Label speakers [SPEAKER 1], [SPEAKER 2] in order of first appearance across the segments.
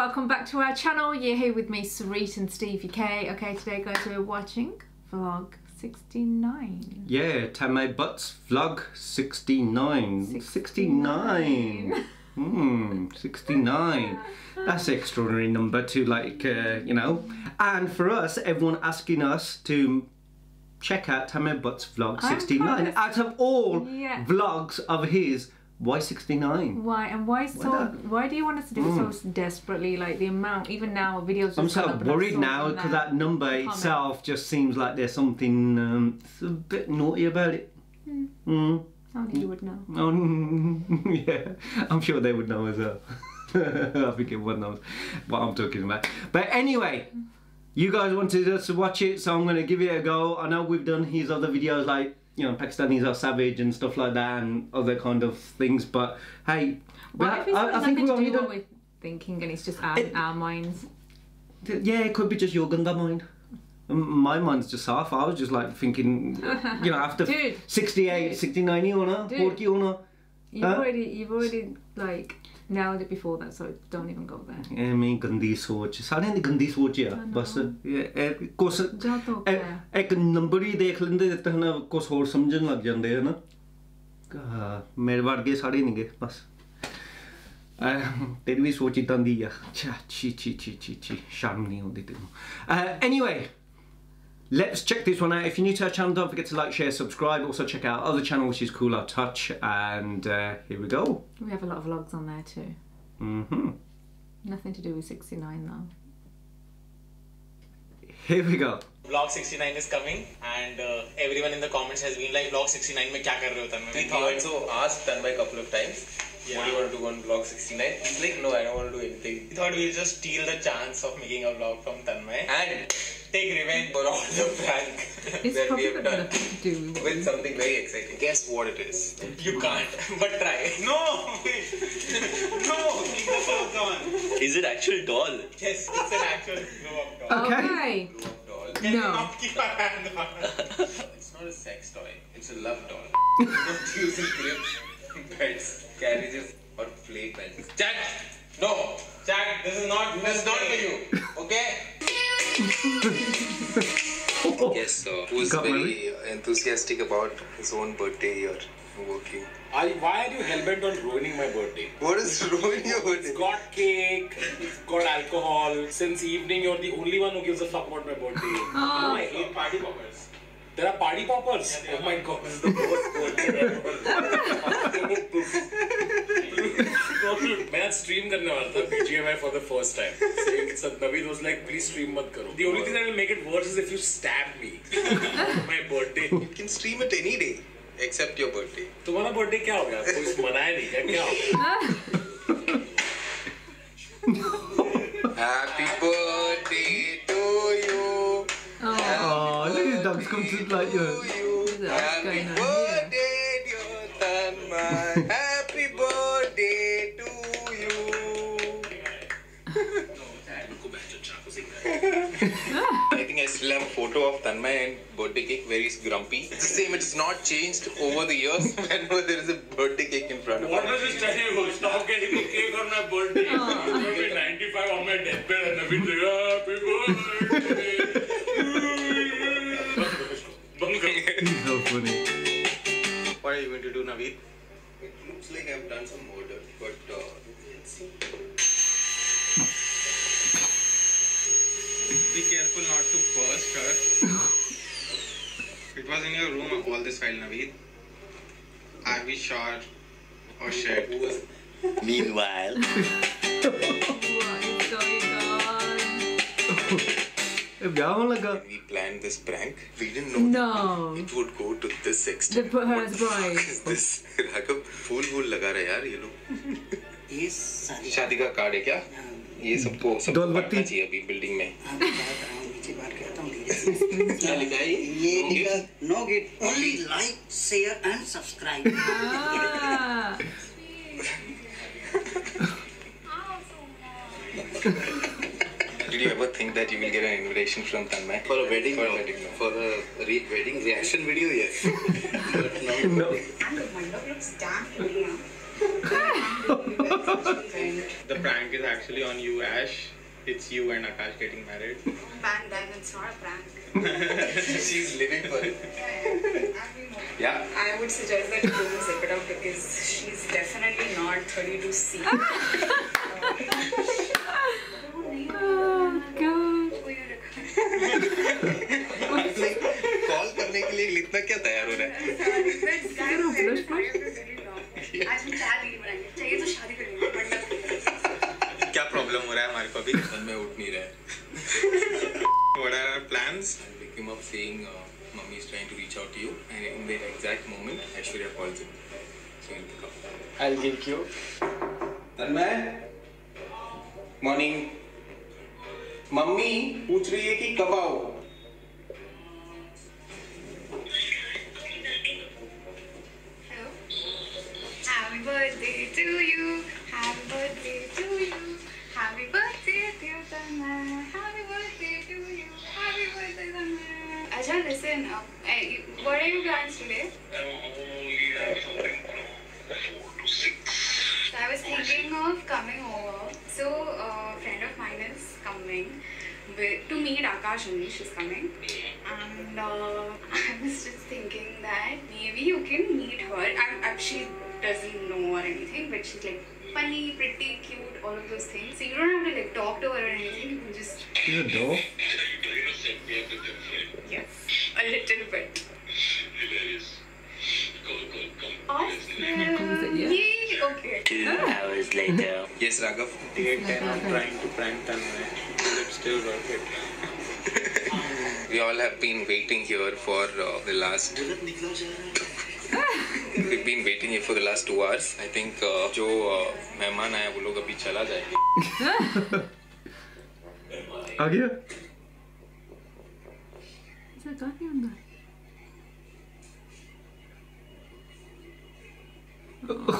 [SPEAKER 1] welcome back to our channel. You're here with me, Sarit and Stevie K. Okay, today guys we're watching vlog 69.
[SPEAKER 2] Yeah, Tanmay Bhat's vlog 69. 69. Hmm, 69. That's an extraordinary number to like, uh, you know. And for us, everyone asking us to check out Tanmay Bhat's vlog 69. Out of all
[SPEAKER 1] Yeah.
[SPEAKER 2] vlogs of his, why 69?
[SPEAKER 1] Why and why so?
[SPEAKER 2] not?
[SPEAKER 1] Why do you want us to do it so desperately? Like the amount, even now, videos.
[SPEAKER 2] I'm
[SPEAKER 1] just gone
[SPEAKER 2] so
[SPEAKER 1] up and I
[SPEAKER 2] worried now because that number
[SPEAKER 1] comment.
[SPEAKER 2] itself just seems like there's something um, a bit naughty about it. Mm.
[SPEAKER 1] Only you would know.
[SPEAKER 2] Oh, yeah, I'm sure they would know as well. I think everyone knows what I'm talking about. But anyway, you guys wanted us to watch it, so I'm going to give it a go. I know we've done his other videos like, you know Pakistanis are savage and stuff like that and other kind of things. But hey,
[SPEAKER 1] but
[SPEAKER 2] I, I think
[SPEAKER 1] we
[SPEAKER 2] only
[SPEAKER 1] do what we're thinking, and it's just our,
[SPEAKER 2] it,
[SPEAKER 1] our minds.
[SPEAKER 2] Yeah, it could be just your mind. My mind's just half. I was just like thinking, you know, after
[SPEAKER 1] dude,
[SPEAKER 2] 68, dude, 69, you
[SPEAKER 1] know,
[SPEAKER 2] 40, you know.
[SPEAKER 1] You've already, you've already like nailed it before that, so don't even go there.
[SPEAKER 2] ਐਵੇਂ ਗੰਦੀ ਸੋਚ ਸਾਰਿਆਂ ਦੀ ਗੰਦੀ ਸੋਚ ਆ ਬਸ ਇਹ- ਕੁਛ। ਇੱਕ ਨੰਬਰ ਹੀ ਦੇਖ ਲੈਂਦੇ ਤਾਂ ਹਨਾ ਕੁਛ ਹੋਰ ਸਮਝਣ ਲੱਗ ਜਾਂਦੇ ਹਨ ਮੇਰੇ ਵਰਗੇ ਸਾਰੇ ਨਹੀਂਗੇ ਬਸ ਅਹ, ਤੇਰੀ ਵੀ ਸੋਚ ਇਦਾਂ ਦੀ ਆ ਛਾ ਚੀ ਚੀ ਚੀ ਚੀ ਸ਼ਰਮ ਨਹੀਂ ਆਉਂਦੀ ਤੈਨੂੰ anyway Let's check this one out. If you're new to our channel, don't forget to like, share, subscribe. Also check out our other channel, which is Kular Touch. And uh, here we go.
[SPEAKER 1] We have a lot of vlogs on there too.
[SPEAKER 2] Mm-hmm.
[SPEAKER 1] Nothing to do with 69 though.
[SPEAKER 2] Here we go.
[SPEAKER 3] Vlog 69 is coming and uh, everyone in the comments has been like, Vlog 69 mein kya kar rahe ho Tanmay?
[SPEAKER 4] We also asked Tanmay a couple of times. Yeah. What do you want to do on vlog 69? He's like, no, I don't want to do anything.
[SPEAKER 3] We thought we'll just steal the chance of making a vlog from Tanmay.
[SPEAKER 4] And
[SPEAKER 3] take revenge for all the prank.
[SPEAKER 1] It's
[SPEAKER 4] That we have done.
[SPEAKER 1] do with
[SPEAKER 4] something very exciting. Guess what it is?
[SPEAKER 3] you can't, but try. No, no, keep the focus on.
[SPEAKER 5] Is it actual doll?
[SPEAKER 3] Yes, it's an actual glow up doll.
[SPEAKER 2] Okay.
[SPEAKER 1] Okay.
[SPEAKER 4] Blow up doll.
[SPEAKER 3] Can you
[SPEAKER 1] No.
[SPEAKER 3] not keep our hand on?
[SPEAKER 4] It's not a sex toy. It's a love doll. Don't use it grips, pets, carriages, or play pens. Jack! No!
[SPEAKER 3] Jack, this is not.
[SPEAKER 4] This is not for you. Okay? Yes. Who's
[SPEAKER 2] Got
[SPEAKER 4] very enthusiastic about his own birthday here working.
[SPEAKER 6] I, why are you hellbent on ruining my birthday?
[SPEAKER 4] What is ruining your
[SPEAKER 6] It's
[SPEAKER 4] birthday?
[SPEAKER 6] got cake, it's got alcohol. Since evening, you're the only one who gives a fuck about my birthday. You know, I oh. hate party poppers. There are party poppers. Oh my god, this is the worst birthday ever. आज stream करने वाला था BGMI for the first time Naveed was like please stream मत करो. The only thing that will make it worse is if you stab me my birthday
[SPEAKER 4] you can stream it any day except your birthday
[SPEAKER 6] तुम्हारा birthday क्या हो गया? कोई मनाया नहीं क्या? क्या हो गया?
[SPEAKER 4] Happy birthday to you
[SPEAKER 2] Oh, look at dogs come to like you.
[SPEAKER 4] Happy birthday, dear Tanmay. I think I still have a photo of Tanmay and birthday cake where he's grumpy. It's the same, it's not changed over the years whenever there is a birthday cake in front of
[SPEAKER 6] What does this tell you? Stop getting a cake on my birthday. Oh. I'm going to be 95 on my deathbed and I'll be like, happy birthday.
[SPEAKER 2] So funny.
[SPEAKER 3] What are you going to do, Naveed?
[SPEAKER 4] It looks like I've done some murder, but uh,
[SPEAKER 3] sir. it was in your room all this while, Naveed. Are we sure or shared?
[SPEAKER 5] Meanwhile.
[SPEAKER 4] We planned this prank, we didn't know
[SPEAKER 1] no.
[SPEAKER 4] it would go to this extent.
[SPEAKER 1] The,
[SPEAKER 4] what the
[SPEAKER 1] bride.
[SPEAKER 4] fuck is this? Raghav, फूल फूल लगा रहा यार ये लोग.
[SPEAKER 7] ये
[SPEAKER 4] शादी का कार्ड है क्या? ये सबको सबको चाहिए अभी बिल्डिंग में.
[SPEAKER 7] नीचे बात करता हूँ धीरे से
[SPEAKER 4] क्या लिखा है
[SPEAKER 7] ये
[SPEAKER 4] No
[SPEAKER 7] लिखा
[SPEAKER 4] gift?
[SPEAKER 7] No Git only like share and subscribe
[SPEAKER 1] Ah.
[SPEAKER 4] Did you ever think that you will get an invitation from Tanmay?
[SPEAKER 5] for a wedding,
[SPEAKER 4] For a
[SPEAKER 5] no.
[SPEAKER 4] wedding, no.
[SPEAKER 5] For a re- wedding reaction video, yes. but no.
[SPEAKER 2] No.
[SPEAKER 3] The prank is is actually on you, Ash. It's you and Akash getting married.
[SPEAKER 8] Back then, it's not a prank.
[SPEAKER 4] She's living for it. Yeah.
[SPEAKER 8] I would suggest that you don't zip it up because she's definitely not 32C.
[SPEAKER 4] trying to reach out to you and in the exact moment Aishwarya calls him so he'll pick up
[SPEAKER 6] I'll give you.
[SPEAKER 4] Tanmay morning mummy पूछ रही है कि कब आओ
[SPEAKER 8] Hello. Happy birthday to you. Happy birthday to you. Happy birthday, dear Tanmay. Happy birthday to you. Happy birthday, Tanmay. Acha, listen. Uh, eh, what are your plans today? So I was thinking of coming over. So a friend of mine is coming with, to meet Akash only. She's coming, and uh, I was just thinking that maybe you can meet her. I'm, I'm, she doesn't know or anything, but she's like funny, pretty, cute, all of those things. So you don't have to like talk to her or anything. You can just
[SPEAKER 2] She's a doll.
[SPEAKER 5] hours later.
[SPEAKER 4] yes Raghav
[SPEAKER 3] Day 10 of trying to prank Tanmay. Is it still worth it?
[SPEAKER 4] we all have been waiting here for uh, the last
[SPEAKER 7] bullet निकला जा रहा है
[SPEAKER 4] we've been waiting here for the last two hours I think uh, जो uh, मेहमान आया वो लोग अभी चला जाएंगे
[SPEAKER 2] आ गया
[SPEAKER 1] Is that Gandhi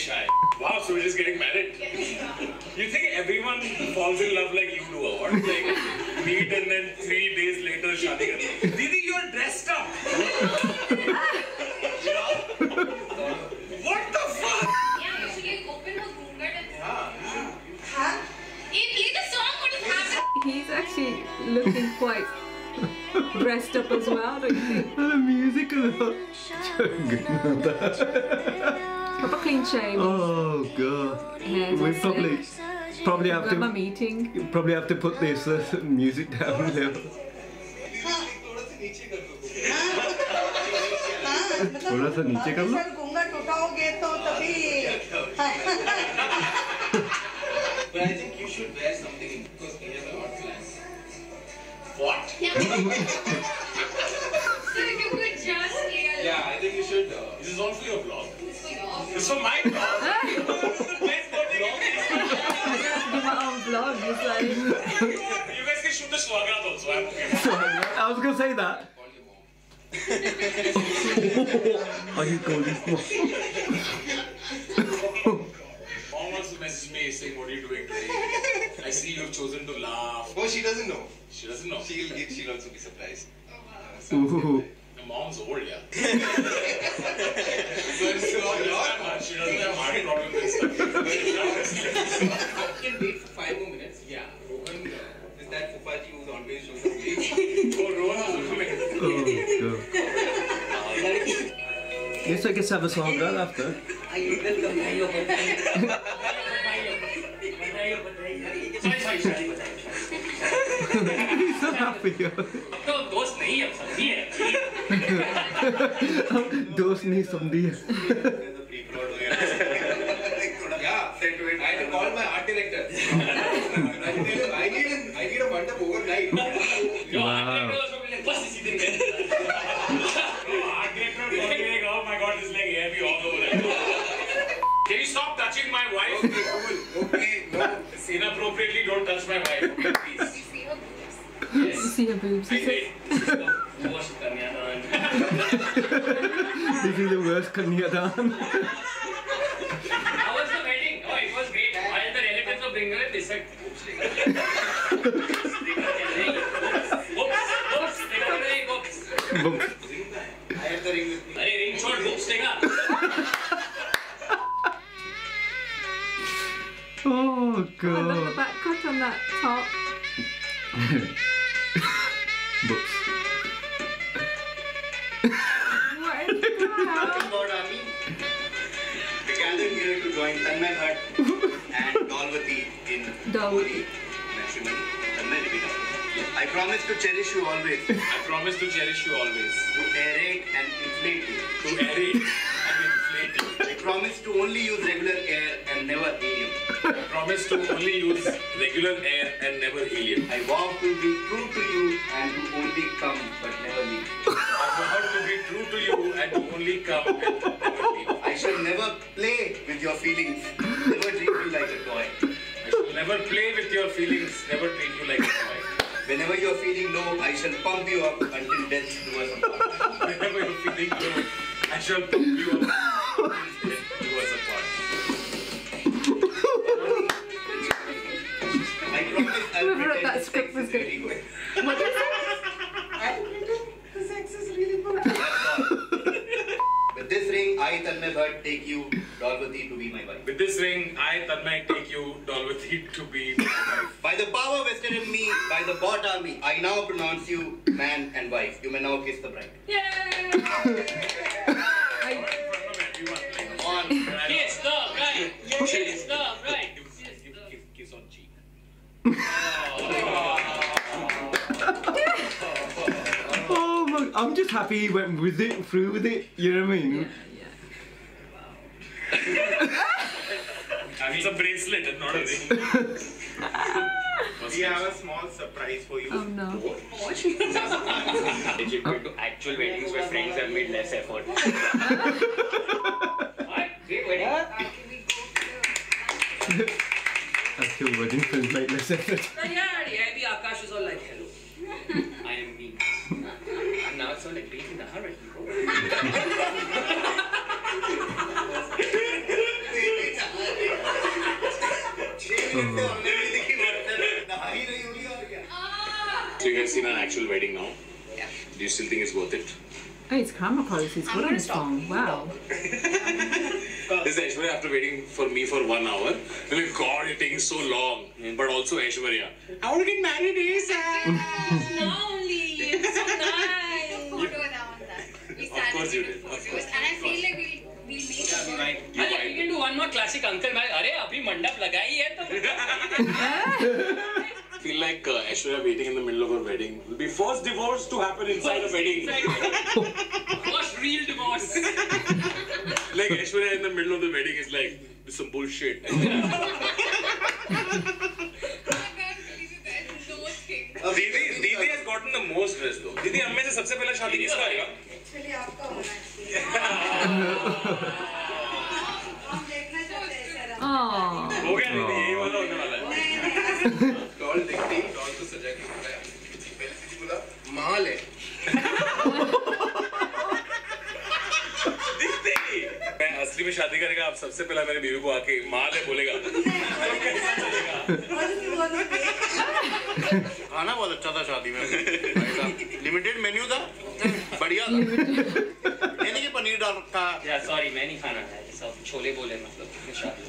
[SPEAKER 6] shy. Wow, so we're just getting married. You think everyone falls in love like you do, or what? Like meet and then three days later shadi kar Didi, you're dressed up. what the fuck?
[SPEAKER 8] Yeah, she can open her gungat and Huh? Hey, play the song. What is happening?
[SPEAKER 1] He's actually looking quite dressed up as well, don't you think?
[SPEAKER 2] the music is चंगा
[SPEAKER 1] Proper clean shave.
[SPEAKER 2] Oh god.
[SPEAKER 1] Hair's
[SPEAKER 2] We
[SPEAKER 1] all
[SPEAKER 2] probably
[SPEAKER 1] slick.
[SPEAKER 2] probably have
[SPEAKER 1] Got my
[SPEAKER 2] to
[SPEAKER 1] meeting.
[SPEAKER 2] you probably have to put this uh, music down there. थोड़ा सा नीचे कर लो
[SPEAKER 7] घूंघट उठाओगे तो तभी
[SPEAKER 4] But I think you should wear something because he has a lot of plans.
[SPEAKER 6] What?
[SPEAKER 8] So you could just hear
[SPEAKER 4] Yeah, I think you should. Uh,
[SPEAKER 6] This is all for your vlog. This is for my vlog. this the best birthday gift.
[SPEAKER 1] I have to do my own vlog. It's like,
[SPEAKER 6] You guys can shoot the Swagrat also. I'm okay.
[SPEAKER 2] I was gonna say that. Are you calling
[SPEAKER 6] Mom wants to message me saying, What are you doing today? I see you've chosen to laugh.
[SPEAKER 4] oh, she doesn't know.
[SPEAKER 6] She doesn't know.
[SPEAKER 4] She'll get. She'll also be surprised.
[SPEAKER 2] Ooh.
[SPEAKER 6] My mom's old, yeah.
[SPEAKER 4] But so
[SPEAKER 6] She doesn't have heart problems and stuff.
[SPEAKER 4] You can wait for five more minutes. Yeah. Rohan uh, is that Fufaji who's always shows up late.
[SPEAKER 6] Oh, Rohan is.
[SPEAKER 2] Oh god. Yes, I guess have a song right after. He's so happy.
[SPEAKER 6] दोस्त नहीं है समझिए
[SPEAKER 2] दोस्त नहीं समझी है
[SPEAKER 6] you stop?
[SPEAKER 5] Okay, no.
[SPEAKER 6] Inappropriately don't touch my wife. Please.
[SPEAKER 8] see her boobs.
[SPEAKER 6] Is it?
[SPEAKER 2] this is the worst Kanyadan.
[SPEAKER 6] How was the wedding? Oh, it was great. All the relatives of bringing her, they said, oops, they got
[SPEAKER 5] the ring. Oops.
[SPEAKER 6] Hey, ring shot, oops, they.
[SPEAKER 2] Oh, oh God.
[SPEAKER 1] I love the back cut on that top.
[SPEAKER 5] Gathered here to join Tanmay Bhat and Dolvati in
[SPEAKER 1] Dolvati.
[SPEAKER 5] matrimony. Tanmay Nibita. I promise to cherish you always,
[SPEAKER 6] I promise to cherish you always.
[SPEAKER 5] To aerate and inflate you.
[SPEAKER 6] To aerate and inflate you.
[SPEAKER 5] I promise to only use regular air and never helium.
[SPEAKER 6] I promise to only use regular air and never helium.
[SPEAKER 5] I vow to be true to you and to only come but never leave.
[SPEAKER 6] I vow to be true to you and to only come and never leave.
[SPEAKER 5] I shall never play with your feelings, never treat you like a toy.
[SPEAKER 6] I shall never play with your feelings, never treat you like a toy.
[SPEAKER 5] Whenever you are feeling low, I shall pump you up until death do us apart.
[SPEAKER 6] Whenever you're feeling low, I shall pump you up until death do us apart.
[SPEAKER 5] I promise I'll
[SPEAKER 1] Whoever wrote
[SPEAKER 5] pretend
[SPEAKER 1] that script was good.
[SPEAKER 5] very good.
[SPEAKER 1] What is it?
[SPEAKER 7] The sex is really good.
[SPEAKER 5] With this ring, I, Tanmay Bhat, take you, Dolvati, to be my wife.
[SPEAKER 6] With this ring, I, Tanmay, take you, Dolvati, to be my wife.
[SPEAKER 5] By the power vested in me by the bought army, I now pronounce you man and wife. You may now kiss the bride.
[SPEAKER 1] Yay!
[SPEAKER 6] In front of everyone, like,
[SPEAKER 5] Come on.
[SPEAKER 6] Kiss the right. Kiss the right. Give, give, give, kiss on cheek.
[SPEAKER 2] Oh my, I'm just happy he went with it, through with it. You know what I mean?
[SPEAKER 6] It's a bracelet and not a ring.
[SPEAKER 3] We have a small surprise for you.
[SPEAKER 1] Oh no.
[SPEAKER 9] Compared to actual weddings where friends have made less effort. What? Great wedding.
[SPEAKER 8] Uh, can we go to
[SPEAKER 2] Actual wedding films make less effort.
[SPEAKER 9] Yeah, yeah, the Akash is all like, hello. I am me. And now it's all like being in a hurry.
[SPEAKER 6] So you guys seen an actual wedding now?
[SPEAKER 8] Yeah.
[SPEAKER 6] Do you still think it's worth it?
[SPEAKER 1] Oh, it's camera quality. It's
[SPEAKER 8] I'm
[SPEAKER 1] good on
[SPEAKER 8] gonna
[SPEAKER 1] his
[SPEAKER 8] stop.
[SPEAKER 1] phone. Wow.
[SPEAKER 6] This is Aishwarya after waiting for me for one hour. I'm like, God, you're taking so long. But also Aishwarya. I want to get married ASAP.
[SPEAKER 8] only. It's so nice. photo now on that. We started
[SPEAKER 6] course you
[SPEAKER 8] taking
[SPEAKER 6] did. Of
[SPEAKER 8] photos,
[SPEAKER 6] course.
[SPEAKER 8] and I feel like we'll we'll make a good.
[SPEAKER 6] You
[SPEAKER 9] अरे, you can do one more classic uncle भाई अरे अभी मंडप लगाई है तो
[SPEAKER 6] feel like uh, Aishwarya waiting in the middle of a wedding will be first divorce to happen inside a wedding.
[SPEAKER 9] First real divorce.
[SPEAKER 6] like Aishwarya in the middle of the wedding is like, this is some bullshit.
[SPEAKER 8] I can't believe you guys know things.
[SPEAKER 6] दीदी दीदी has gotten the most dress though. दीदी हम में से सबसे पहला शादी किसका आएगा?
[SPEAKER 7] Actually, आपका होना चाहिए हम देखना चाहते हैं सर
[SPEAKER 1] Oh.
[SPEAKER 6] हो गया दीदी
[SPEAKER 4] डॉल देखते ही डॉल को सजा के बुलाया पहले किसी बोला माल है।
[SPEAKER 6] दीदी मैं असली में शादी करेगा आप सबसे पहला मेरे बीवी को आके माल है बोलेगा.
[SPEAKER 5] खाना बहुत अच्छा था शादी में। लिमिटेड मेन्यू था बढ़िया था। ये पनीर डाल रखा।
[SPEAKER 9] Sorry, मैं नहीं खाना खाया सब छोले बोले मतलब शादी।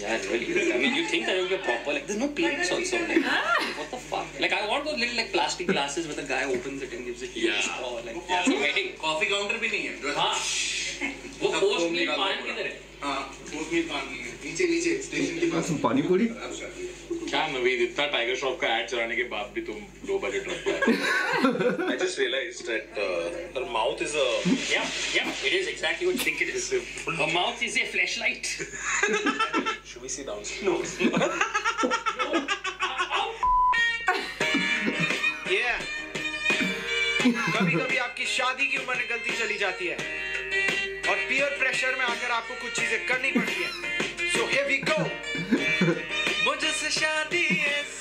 [SPEAKER 9] Yeah, really. I mean, you think that it will be proper, like, there's no plates also. Like, ah. what the fuck? Like, I want those little, like, plastic glasses where the guy opens it and gives it to you.
[SPEAKER 6] Yeah.
[SPEAKER 9] Or, like, yeah. so.
[SPEAKER 5] Coffee counter bhi nahi
[SPEAKER 9] hai. वो
[SPEAKER 5] हाँ,
[SPEAKER 9] post मील
[SPEAKER 5] हाँ,
[SPEAKER 9] पान किधर है?
[SPEAKER 5] हाँ post मील पान नीचे नीचे स्टेशन के पास।
[SPEAKER 2] हाँ, पानी पूरी?
[SPEAKER 6] क्या नवीद इतना टाइगर श्रॉफ का एड चलाने के बाद भी तुम लो बजट रखते हो? I just realised that her mouth is a
[SPEAKER 9] yeah yeah it is exactly what think it is her mouth is a flashlight
[SPEAKER 6] should we see down
[SPEAKER 9] no yeah
[SPEAKER 10] कभी कभी आपकी शादी की उम्र निकलती चली जाती है। और पीयर प्रेशर में आकर आपको कुछ चीज़ें करनी पड़ती है। सो हियर वी गो मुझसे शादी ऐसी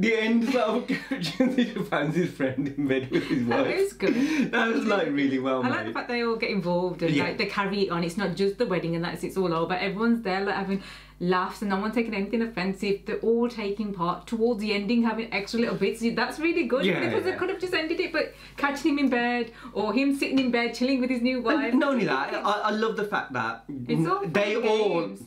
[SPEAKER 2] the, end of Jimmy finds his friend in bed with his wife.
[SPEAKER 1] That is good.
[SPEAKER 2] That was like really well
[SPEAKER 1] I like the fact they all get involved and
[SPEAKER 2] Yeah.
[SPEAKER 1] like they carry it on. It's not just the wedding and that's it's all over. Everyone's there like having laughs and no one taking anything offensive. They're all taking part towards the ending, having extra little bits. That's really good
[SPEAKER 2] Yeah,
[SPEAKER 1] because they could have just ended it, but catching him in bed or him sitting in bed chilling with his new wife.
[SPEAKER 2] And not only that, I, I love the fact that
[SPEAKER 1] It's all
[SPEAKER 2] they all
[SPEAKER 1] games.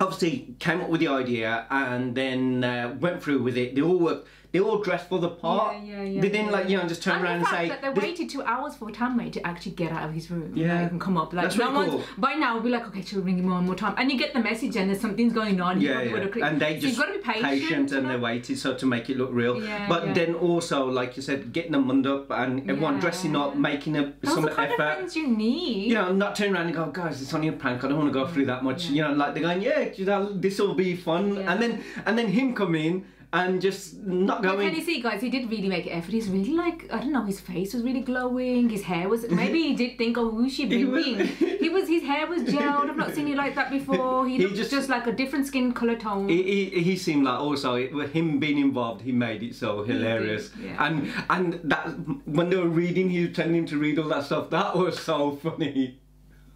[SPEAKER 2] Obviously came up with the idea and then uh, went through with it. They all worked. They all dressed for the part.
[SPEAKER 1] Yeah, yeah, yeah,
[SPEAKER 2] they didn't like you know just turn
[SPEAKER 1] and
[SPEAKER 2] around
[SPEAKER 1] the
[SPEAKER 2] and say.
[SPEAKER 1] that they waited two hours for Tanmay to actually get out of his room
[SPEAKER 2] Yeah.
[SPEAKER 1] like, and come up. Like
[SPEAKER 2] That's
[SPEAKER 1] no
[SPEAKER 2] really cool.
[SPEAKER 1] by now we'll be like, okay, she'll ring him one more time, and you get the message and there's something's going on.
[SPEAKER 2] Yeah, yeah. and they
[SPEAKER 1] So
[SPEAKER 2] just
[SPEAKER 1] you've got to be patient, you
[SPEAKER 2] and
[SPEAKER 1] know?
[SPEAKER 2] they waited so to make it look real.
[SPEAKER 1] Yeah,
[SPEAKER 2] but
[SPEAKER 1] yeah.
[SPEAKER 2] then also, like you said, getting them munned up and everyone
[SPEAKER 1] Yeah.
[SPEAKER 2] dressing up, making a,
[SPEAKER 1] Those
[SPEAKER 2] some
[SPEAKER 1] are kind
[SPEAKER 2] effort.
[SPEAKER 1] of friends you need.
[SPEAKER 2] you know, not turning around and go, guys, it's only a prank. I don't want to go through that much. You know, like they're going, yeah, this will be fun. And then and then him come in and just not
[SPEAKER 1] But
[SPEAKER 2] going.
[SPEAKER 1] can you see, guys? He did really make an effort. He's really like I don't know. His face was really glowing. His hair was maybe he did think, oh, who's she being? he was. His hair was gelled. I've not seen it like that before. He,
[SPEAKER 2] He
[SPEAKER 1] looked
[SPEAKER 2] just-
[SPEAKER 1] just, like a different skin color tone.
[SPEAKER 2] He, he, he seemed like also it, with him being involved, he made it so hilarious.
[SPEAKER 1] yeah.
[SPEAKER 2] And and that when they were reading, he was telling him to read all that stuff. That was so funny.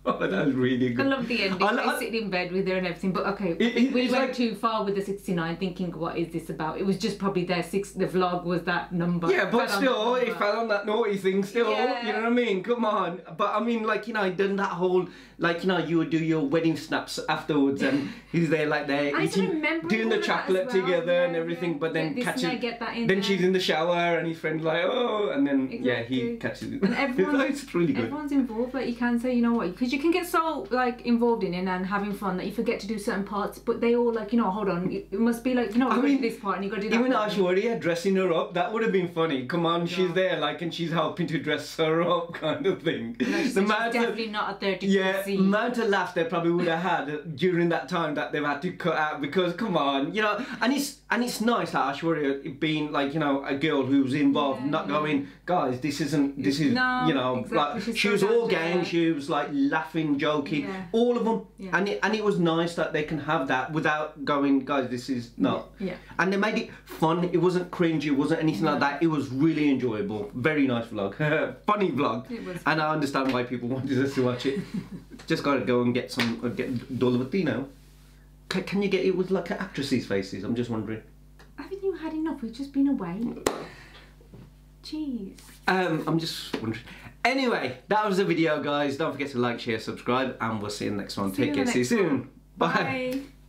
[SPEAKER 2] Oh, that was really
[SPEAKER 1] I love the ending.
[SPEAKER 2] I
[SPEAKER 1] I,
[SPEAKER 2] lo-
[SPEAKER 1] sitting in bed with her and everything. But okay,
[SPEAKER 2] It- it-
[SPEAKER 1] we went
[SPEAKER 2] like-
[SPEAKER 1] too far with the 69, thinking, what is this about? It was just probably their six. The vlog was that number.
[SPEAKER 2] Yeah, but still, it fell on that naughty thing. Still,
[SPEAKER 1] Yeah.
[SPEAKER 2] you know what I mean? Come on. But I mean, like you know, I done that whole like you know, you would do your wedding snaps afterwards, and he's there like there eating, doing the
[SPEAKER 1] of that as
[SPEAKER 2] chocolate
[SPEAKER 1] well,
[SPEAKER 2] together
[SPEAKER 1] yeah,
[SPEAKER 2] and everything.
[SPEAKER 1] yeah.
[SPEAKER 2] But then
[SPEAKER 1] This
[SPEAKER 2] catches.
[SPEAKER 1] and I get that in
[SPEAKER 2] then
[SPEAKER 1] there.
[SPEAKER 2] she's in the shower, and his friend's like, oh, and then yeah, he catches it.
[SPEAKER 1] And everyone,
[SPEAKER 2] it's really good.
[SPEAKER 1] everyone's involved. Like you can say, you know what, because you can get so like involved in it and having fun that you forget to do certain parts. But they all like, you know, hold on, it must be like, you know,
[SPEAKER 2] I mean,
[SPEAKER 1] this part and you got to do that.
[SPEAKER 2] Even. Ashwarya dressing her up, that would have been funny. Come on, she's there, like, and she's helping to dress her up, kind of thing.
[SPEAKER 1] Like,
[SPEAKER 2] the
[SPEAKER 1] she's definitely not a 30
[SPEAKER 2] Yeah,
[SPEAKER 1] C.
[SPEAKER 2] amount of laughs they probably would have had during that time that they've had to cut out because come on, you know, and it's and it's nice that Ashwarya being like you know a girl who's involved, not going, guys, this isn't, this is,
[SPEAKER 1] No,
[SPEAKER 2] you know,
[SPEAKER 1] exactly,
[SPEAKER 2] like
[SPEAKER 1] she's
[SPEAKER 2] she was all game, she was like laughing, joking,
[SPEAKER 1] Yeah.
[SPEAKER 2] all of them,
[SPEAKER 1] Yeah.
[SPEAKER 2] and it and it was nice that they can have that without going, guys, this is not,
[SPEAKER 1] Yeah.
[SPEAKER 2] and they made it fun. It wasn't cringe. It wasn't anything like that. It was really enjoyable. Very nice vlog. Funny vlog. And I understand why people wanted us to watch it. Just got to go and get some uh, get Dolvatino. Can, can you get it with like actresses' faces? I'm just wondering.
[SPEAKER 1] Haven't you had enough? We've just been away. Jeez.
[SPEAKER 2] Um, I'm just wondering. Anyway, that was the video, guys. Don't forget to like, share, subscribe, and we'll see you in the next one.
[SPEAKER 1] See
[SPEAKER 2] Take care. See you soon. Bye.
[SPEAKER 1] Bye.